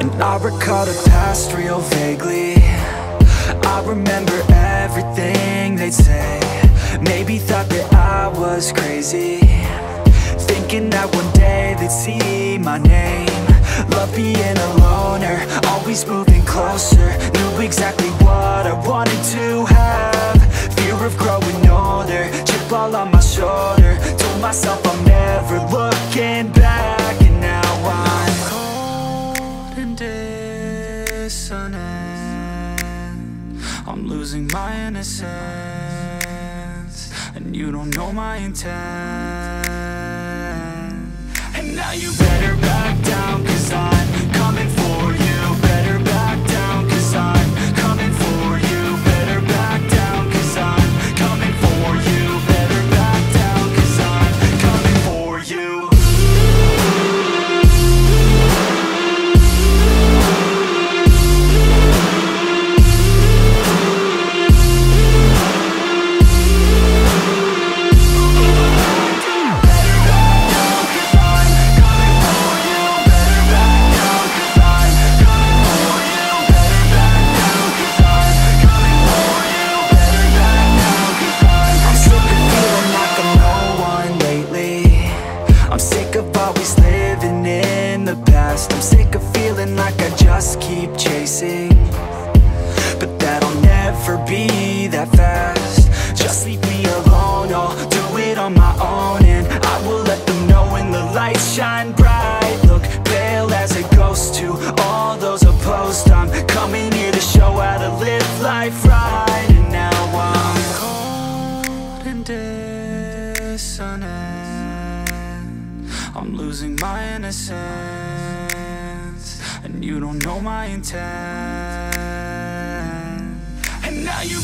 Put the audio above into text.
I recall the past real vaguely. I remember everything they'd say. Maybe thought that I was crazy. Thinking that one day they'd see my name. Love being a loner, always moving closer. Knew exactly and I'm losing my innocence And you don't know my intent. And now you better back always living in the past. I'm sick of feeling like I just keep chasing. But that'll never be I'm losing my innocence And you don't know my intent. And now you